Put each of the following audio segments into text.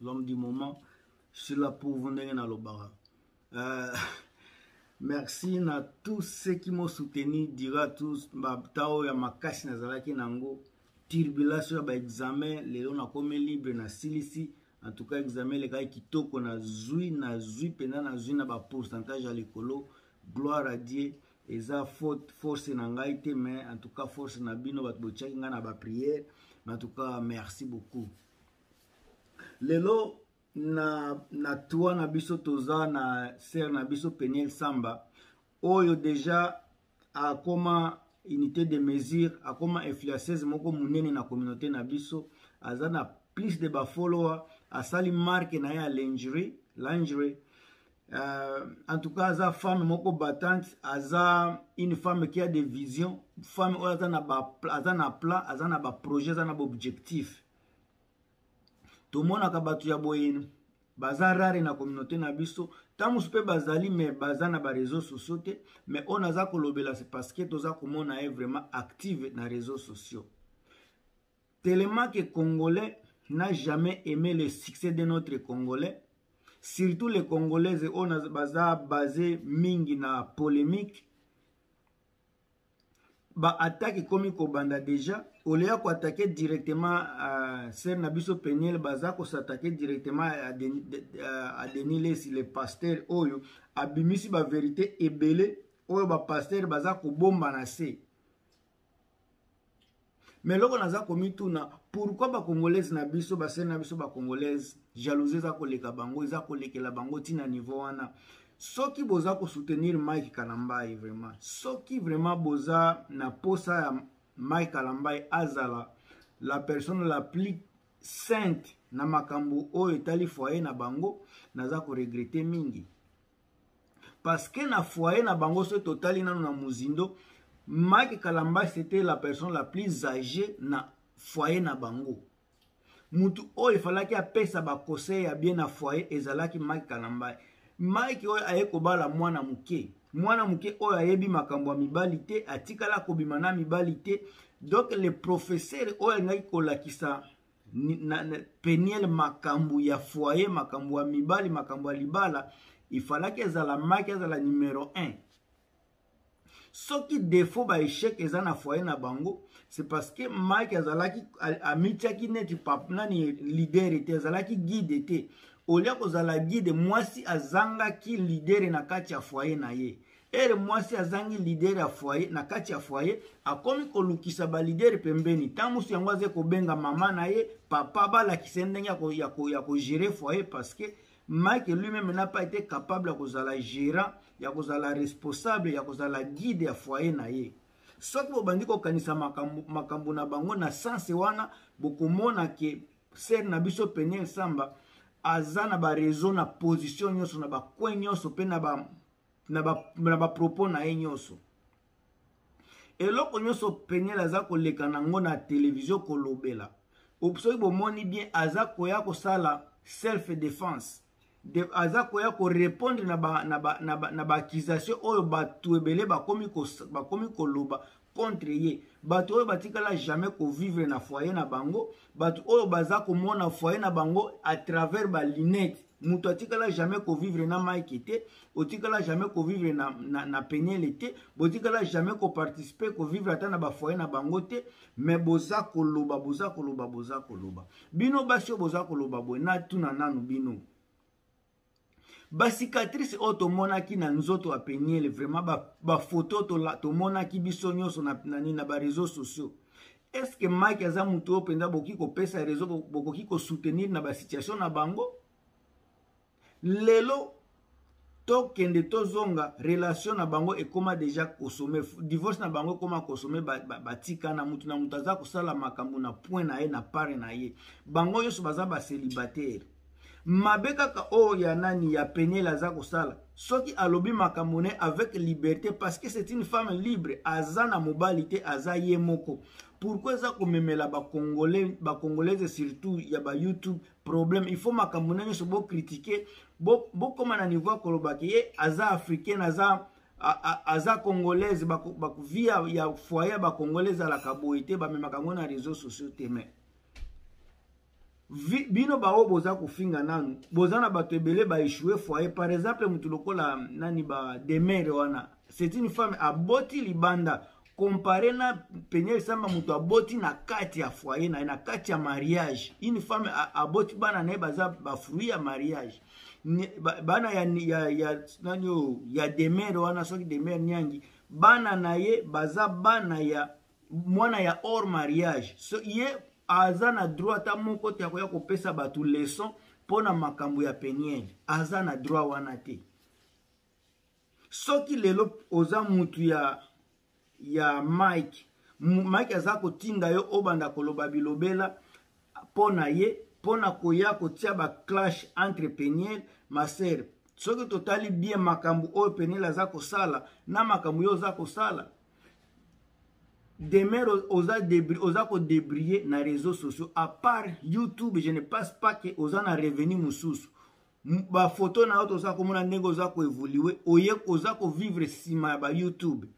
l'homme du moment sila pouvu ndenge nalobaka euh, merci na tous ceux qui m'ont soutenu dira tous bata oyo ya makasi nazalaki na yango turbulence ya baexamen lelo nakomi libre nasilisi en tout cas examen elekaki kitoko nazwi nazwi mpenza nazwi na bapourcentage ya likolo gloire à dieu eza faute force na ngai te mais en tout cas force na bino bato botyaki ngai na bapriere mais en tout cas merci beaucoup lelo na, na toit na biso toza na sere na biso peniel samba oyo deja akoma unité de mesure akoma influenceuse moko monene na communauté na biso aza na plus de bafollower asali marke na ye ya lingerie lingerie euh, en tout cas aza femme moko battante aza une femme qui a des visions femme oyo aza na, ba, aza na plan aza na baprojet aza na baobjectif tomonaka bato ya boye baza rare na communauté na biso ntango mosusu mpe bazali me baza na bareseau sociaux te me oyo naza kolobela se parce que toza komona ye vraiment active na réseau sociaux tellement que congolais n'a jamais aimé le succès de notre congolais surtout les congolaises oyo baza base mingi na polémique ba attaque ekomi kobanda deja oleya ko attaquer directement uh, sere na biso peniel baza kosatake directement a denis uh, lesi le pasteur oyo abimisi baverité ebele oyo bapastere baza kobomba na se mais eloko naza komituna pourkui bacongolaise na biso basene na biso bacongolaise jalousi eza koleka bango eza kolekela bango ntina niveau wana soki boza kosoutenir mike kalambai vraiment soki vraiment boza na posa ya mike kalambai azala la personne la plus sainte na makambo oyo etali foyer na bango naza koregrete mingi parce que na foyer na bango soki totali nano na mozindo mike kalamba c'était la personne la plus âgée na foyer na bango mutu oyo efalaki apesa baconseil ya bien na foyer ezalaki mike kalamba mike oyo aye kobala mwana moke mwana moke oyo ayebi makambo ya mibali te atikala kobima na mibali te donc le professeur oyo alingaki kolakisa peniel makambo ya foyer makambo ya mibali makambo ya libala ifalaki ezala maki azala numero 1 soki defo baechec eza na foyer na bango c'est parce que mike azalaki amitiaki neti pap nani lidere te azalaki guide te olia kozala guide mwasi azangaki lidere na kati ya foyer na ye ere mwasi azangi lidere ya foye na kati ya foye akomi kolukisa balidere pembeni ntango mosusu yango aza kobenga mama na ye papa balakisa ye ndenge ya kogere foye parceke mike lui-meme n'a pas été capable ya kozala gérant ya kozala responsable ya kozala guide ya foye na ye soki bobandi kokanisa makambo, makambo na bango na sense wana bokomona ke sere na biso peniel samba aza na barezo na position nyonso na bacoin nyonso mpe na ba na ba, na ba propos na ye nyonso eloko nyonso peniel aza koleka na yango na televizio kolobela soki bomoni bien aza koya kosala self defense de, aza koya korepondre na baaccusation ba, ba, ba oyo bato ebele bakomi, kos, bakomi koloba contre ye bato oyo batikala jamais kovivre na foyer na bango bato oyo baza komona foyer na bango à travers balinete moto atikala jamais kovivre na mike te otikala jamais kovivre na, na, na peniele te botikala jamais koparticipe kovivre ata na bafoye na bango te me boza koloba boza koloba boza koloba bino basi oyo boza koloba boye natuna nanu bino bacicatrice oyo tomonaki na nzoto ya peniele vraiment bafoto ba tomonaki biso nyonso na, na, na bareseau sociaux est ce que mike aza moto oyo mpenza bokoki kopesa rezo bokoki kosoutenir na basituation na bango lelo tokende tozonga relation na bango ekoma deja kosome divorce na bango ekoma kosome batikana ba, ba moto na moto aza kosala makambo na point na ye na pare na ye bango nyonso baza baselibataire mabe kaka oyo oh, ya nani ya peniel aza kosala soki alobi makambo ne avec liberté parce que c'est une femme libre aza na mobali te aza ye moko pourquoi eza komemela bacongolais bacongolaise surtout ya ba youtube problème il faut makambo na nyonso bokritike bokóma na niveau ya kolobaka ye aza africaine aza aza congolaise bakuvi ya, ya foyer ya bacongolais ezalaka boye te bamemaka yango na réseau sociaux te mais bino baoyo boza kofinga nanu boza na bato ebele baechue foyer par exemple motu lokola nani ba demere wana c'est une femme aboti libanda compare na peniel samba moto aboti na kati ya foyer na ye na kati ya mariage une femme aboti bana na ye baza bafruit ya mariage bana ya, ya, ya, nani oyo ya demere wana soki demere niangi bana na ye baza bana ya mwana ya hors mariage so, ye aza na droit ata moko te akoya kopesa bato leson mpo na makambo ya peniele aza na droit wana te soki lelo oza mutu ya ya mike mike aza kotinda yo obanda koloba bilobela mpo na ye mpo na koya kotia baclash entre peniel maser soki totali bien makambo oyo peniel aza kosala na makambo yo oza kosala demeure oza, debri, oza kodebriller na réseaux sociaux à part youtube je ne passe pas que oza na revenu mosusu bafoto na yo toza komona ndenge oza koevolue oye oza kovivre nsima ya bayoutube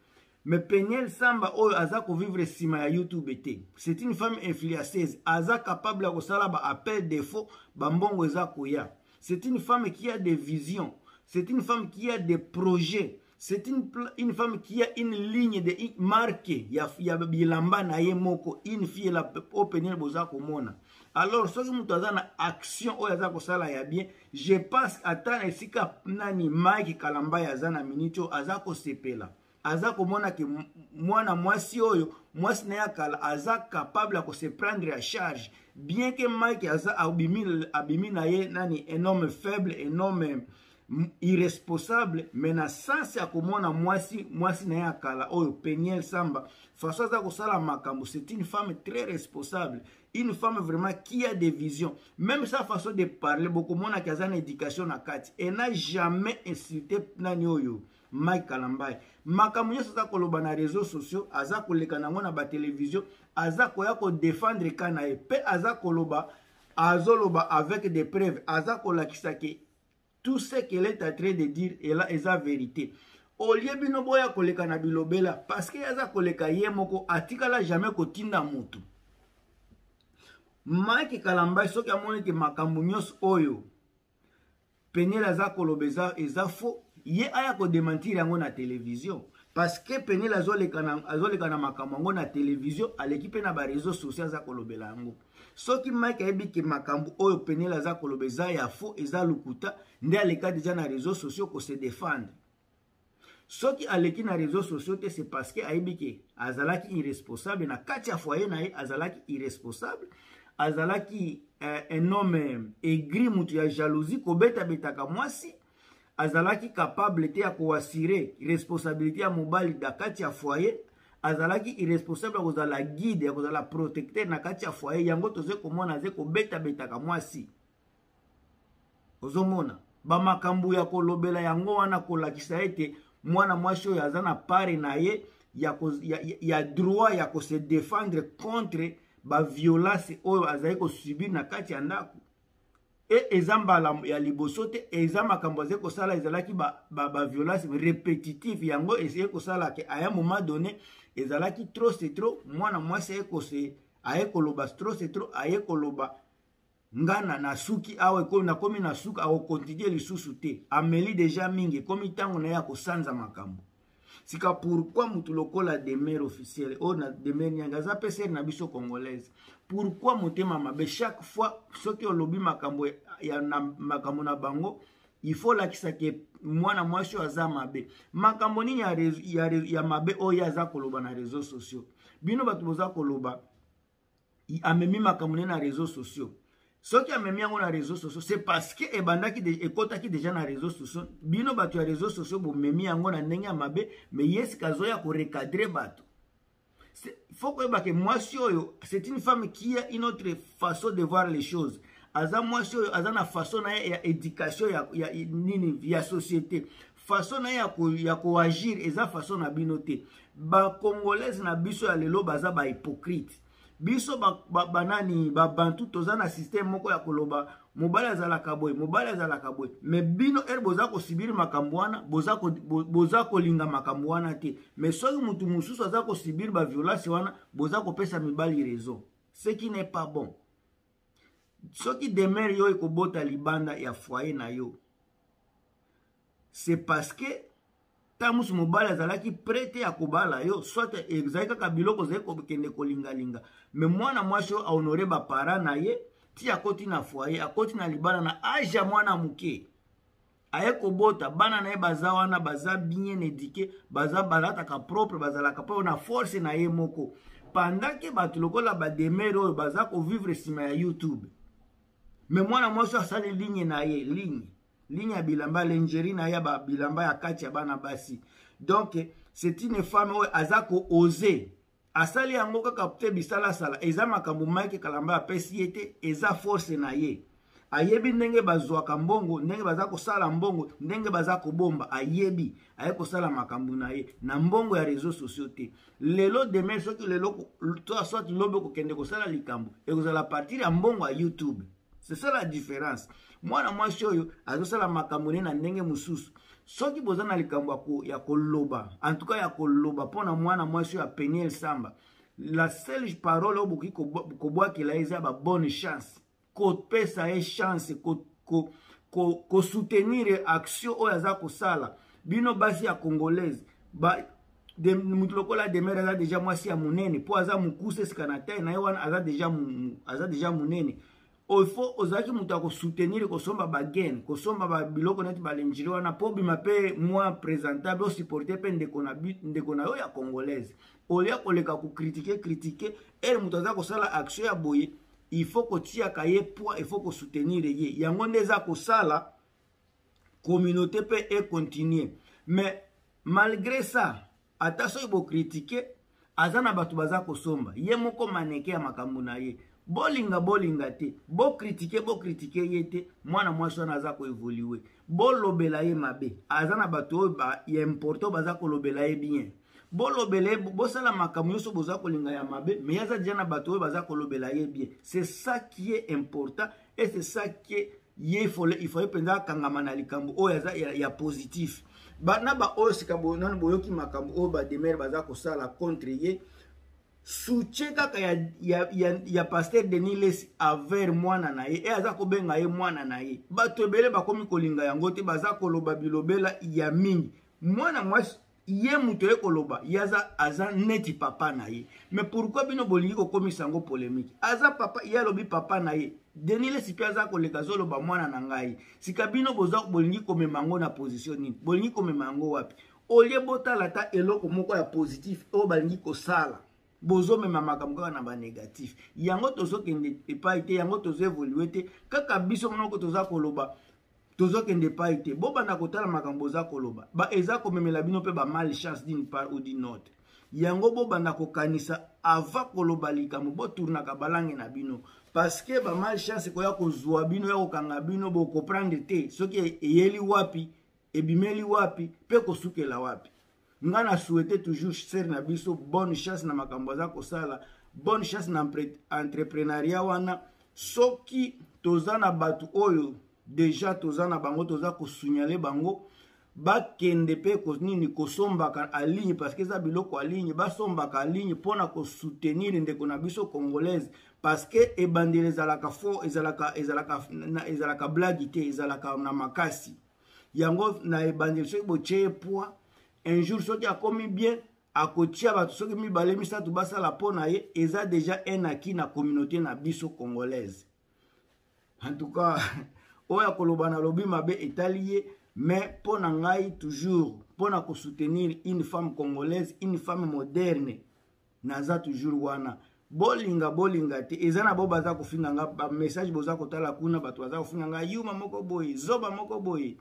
mais peniel samba oyo aza kovivre nsima ya youtube te c'est une femme influenceuse aza capable ya kosala baappel defaut bambongo eza koya c'est une femme qui a des visions c'est une femme qui a des projets c'est une, une femme qui a une ligne de marque ya, ya bilamba na ye moko une fille la openel boza komona alors soki moto aza na action oyo aza kosala ya bien je pense ata na esika nani mike kalambay aza na miniti oyo aza kosepela aza komona ke mwana mwasi oyo mwasi na ye akala aza capable ya kose prendre ya charge bien ke mike aza abimi, abimi na ye nani un homme faible un homme irresponsable mais na sens ya komona mwasi mwasi na ye ya kala oyo peniel samba façon aza kosala makambo c'est une femme très responsable une femme vraiment qui a des visions même sa façon de parler bokomonaki aza na éducation na kati e na jamais insulte nani oyo mike kalambai makambo nyonso aza koloba na réseau sociaux aza koleka na yango na batelevizio aza koya kodefendre ka na ye mpe aza koloba azoloba avec des preuves aza kolakisa ke tout ce qu'elle est en train de dire ela eza verité olie bino boya koleka na bilobela parce que aza koleka ye moko atikala jamais kotinda mutu mike kalambai soki amoni ete makambo nyonso oyo penele aza koloba eza, eza faux ye aya kodementir yango na televizio parce que penele azoleka na, azoleka na makambo yango na televizio aleki mpe na bareseau sociaux aza kolobela yango soki mike ayebi ke makambo oyo penel aza koloba eza ya faux eza lokuta nde aleka deja na réseau sociaux kose défendre soki aleki na réseau sociaux te c'est parce que ayebi ke azalaki irresponsable na kati ya foyer na ye azalaki irresponsable azalaki euh, un homme aigri moto ya jalousie kobetabetaka mwasi azalaki capable te ya koasire responsabilité ya mobali na kati ya foyer azalaki irresponsable ya kozala guide ya kozala protecteur na kati ya foyer yango toze komona aze kobetabetaka mwasi ozomona bamakambo ya kolobela yango wana kolakisa ete mwana mwasi oyo aza na pare na ye ya, ko, ya, ya droit ya kose defendre contre baviolence oyo azali kosubir na kati ya ndako e eza mbala ya liboso te eza makambo azali kosala ezalaki baviolence ba, ba repetitive yango ezali kosala ke aya moment donné ezalaki trop se trop mwana mwasi aye kose aye koloba trop se trop aye koloba ngana na suki awa ekomi nakomi na suka akokontinue lisusu te ameli deja mingi ekomi ntango na ye ya kosanza makambo sika pourquoi motu lokola demeure officiel oyo na demeure nianga aza mpe sere na biso congolaise pourquoi motema mabe chaque fois soki olobi makambo ya na makambo na bango il faut olakisa ke mwana mwasi oyo aza mabe makambo nini ya, ya, ya mabe oyo aza koloba na réseau sociaux bino bato boza koloba amemi makambo ne na réseau sociaux soki amemi yango na réseau sociaux c'est parce que ebandaki de, ekotaki déjà na réseau sociaux bino bato ya réseau sociaux bomemi yango na ndenge ya mabe mais ye sika azoya korecadre bato faut koyeba ke mwasi oyo c'est une femme qui a une autre façon de voir les choses aza mwasi oyo aza na façon na ye ya éducation ya, ya nini ya société façon na ye ya koagir eza façon na bino te bacongolaise na biso ya lelo baza bahypocrite biso banani ba, ba, babantu toza na systeme moko ya koloba mobali azalaka boye mobali azalaka boye me bino ere boza kosibiri makambo wana boza, ko, bo, boza kolinga makambo wana te me soki motu mosusu aza kosibiri baviolence wana boza kopesa mibali raison ce qui n'est pas bon soki demeure yo ekobota libanda ya foyer na yo c'est parce que ntango mosusu mobali azalaki prete ya kobala yo soit ezali kaka biloko ozali kokende kolingalinga me mwana mwasi oyo ahonore baparent na ye ti akoti na foyer akoti na libala na age ya mwana moke aye kobota bana na ye baza wana baza bien éduqué baza balataka propre bazalaka mpo na force na ye moko pendant ke bato lokola bademere oyo baza kovivre nsima ya youtube me mwana mwasi asali ligne na ye ligne ligne ya bilamba lingeri na ye ya bilamba ya kati ya bana basi donc c'est une femme oyo aza koose asali yango kaka te bisalasala eza makambo mike kalamba apesi ye te eza force na ye ayebi ndenge bazwaka mbongo ndenge baza kosala mbongo ndenge baza kobomba ayebi aye kosala makambo na ye na mbongo ya réseau sociaux te lelo demain soki lelo soit lobi kokende kosala likambo ekozala partir ya mbongo ya youtube c'est ça la différence mwana mwasi oyo azosala makambo ne na ndenge mosusu soki boza na likambo ya koloba en tout cas ya koloba mpo na mwana mwasi oyo ya peniel samba la seule parole oyo bokoki kobwakela eza ba bonne chance kopesa ye chance kosoutenir ko, ko, ko action oyo aza kosala bino basi ya congolaise ba, de, mutu lokola demere aza deja mwasi ya monene mpo aza mokuse sika na tai na ye wana aza deja, aza deja monene faut ozalaki moto ya kosoutenir kosomba bagene kosomba babiloko neti balenjili wana mpo obima mpe mwa présentable osupporte mpe ndeko na, ndeko na yo ya congolaise olia koleka kokritike kritike ere moto aza kosala action ya boye il faut kotiaka ye poids il faut kosoutenir ye yango nde eza kosala communauté mpe econtinue mais malgré ça ata soki bokritike aza na bato baza kosomba ye moko maneke ya makambo na ye bolinga bolinga te bokritike bokritike ye te mwana mwasi wana aza koevolue bolobela ye mabe aza na bato oyo ya important baza kolobela ye bien bolobela ye bosala makambo nyonso boza kolinga ya mabe me ye aza deja na bato oyo baza kolobela ye bien c'est ça qui est important et c'est ça qui est ye il fallait mpenza akangama na likambo oyo aza ya, ya positif ba, na baoyo sika nanu boyoki makambo oyo bademere baza kosala contre ye soutien kaka ya, ya, ya, ya paster denis lesi aver mwana na ye e aza kobenga ye mwana na ye bato ebele bakomi kolinga yango te baza koloba bilobela ya mingi mwana mwasi ye moto aye koloba ye aza, aza neti papa na ye me pourkui bino bolingi kokomisa yango polemike aza papa ye alobi papa na ye denis lesi mpe aza koleka azoloba mwana na ngai sika bino boza bolingi komema yango na position nini bolingi komema yango wapi olie botala ata eloko moko ya positif oyo balingi kosala bozomema makambo kaka na banégatif yango tozokende epai te yango tozoevolue te kaka biso monoko toza koloba tozokende epai te bobanda kotala makambo oza koloba ba eza komemela bino mpe bamal chance d'une part ou d'une autre yango bobanda kokanisa ava koloba likambo botournaka balange na bino parceke bamal chance ekoya kozwa bino ya kokanga bino bokoprendre te soki eyeli wapi ebimeli wapi mpe kosukela wapi nga na souhaite toujours sere na biso bonne chance na makambo aza kosala bonne chance na entreprenariat wana soki toza na bato oyo deja toza na bango toza kosignale bango bakende mpe nini kosombaka aligne parce que eza biloko aligne basombaka aligne mpo na kosoutenir ndeko na biso congolaise parce que ebandeli ezalaka fo ezalaka ezalaka ezalaka blagi te ezalaka na makasi yango na ebandeli soki botie ye poids un jour soki akomi bien akotia bato soki mibale misato basala mpo na ye eza déjà un aki na communauté na biso congolaise en tout cas oyo akoloba nalobi mabe etali ye mais mpo na ngai toujours mpo na kosoutenir une femme congolaise une femme moderne naza toujours wana bolinga bolinga te eza na bo baza kofinga nga bamessage boza kotala kuna bato baza kofinga nga yuma moko boye zoba moko boye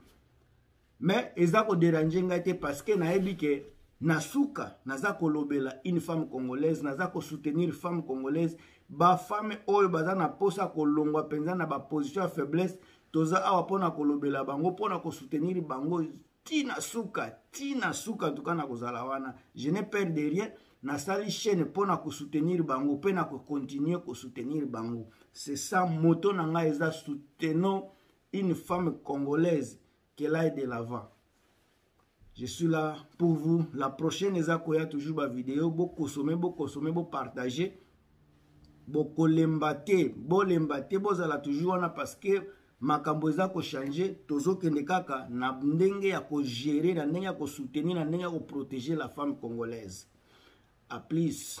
mais eza koderange ngai te parce que nayebi ke na suka naza kolobela une femme congolaise naza kosoutenir femme congolaise bafame oyo baza na mposa kolongwa mpenza na baposition ya faiblesse toza awa mpona kolobela bango mpona kosoutenir bango ti na suka ti na suka tuka na kozala wana je ne peur de rien nasali chaîne mpo na kosoutenir bango mpe na kocontinue kosoutenir bango c'est ça moto na ngai eza soutenons une femme congolaise qu'elle aille de l'avant je suis là pour vous la prochaine eza koya toujours bavideo bokosome bokosome bopartage bokolemba te bolemba te bozala toujours wana parce que makambo eza kochange tozokende kaka na ndenge ya kogere na ndenge ya kosoutenir na ndenge ya koprotege la femme congolaise a plus